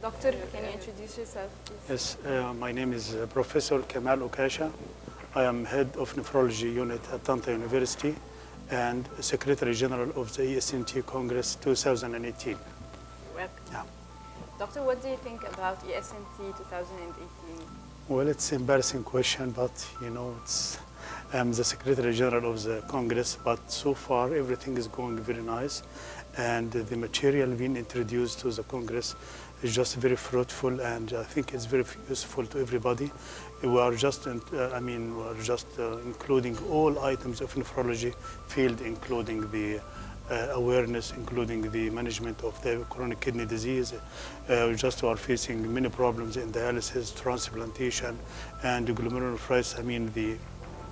Doctor, can you introduce yourself, please? Yes, uh, my name is uh, Professor Kamal Oukasha. I am head of nephrology unit at Tanta University and Secretary General of the ESNT Congress 2018. Welcome. Yeah. Doctor, what do you think about ESNT 2018? Well, it's an embarrassing question, but you know, it's, I'm the Secretary General of the Congress, but so far everything is going very nice. And the material being introduced to the Congress is just very fruitful, and I think it's very useful to everybody. We are just, uh, I mean, we are just uh, including all items of nephrology field, including the uh, awareness, including the management of the chronic kidney disease. Uh, we just are facing many problems in dialysis, transplantation, and glomerulonephritis. I mean, the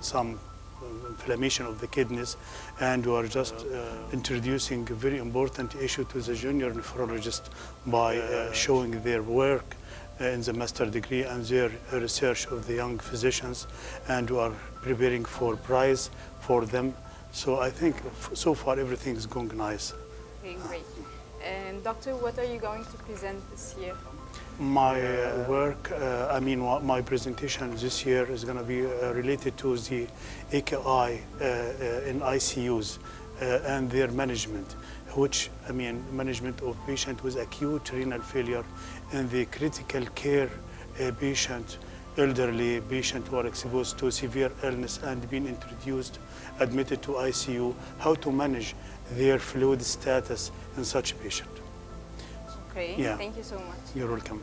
some uh, inflammation of the kidneys, and we are just uh, introducing a very important issue to the junior nephrologist by uh, showing their work uh, in the master degree and their research of the young physicians, and we are preparing for prize for them. So I think f- so far everything is going nice. Okay, great. And doctor, what are you going to present this year? My uh, work, uh, I mean, my presentation this year is going to be uh, related to the AKI in ICUs and their management, which, I mean, management of patient with acute renal failure and the critical care uh, patient, elderly patient who are exposed to severe illness and being introduced, admitted to ICU, how to manage their fluid status in such patient. Yeah. thank you so much. You're welcome.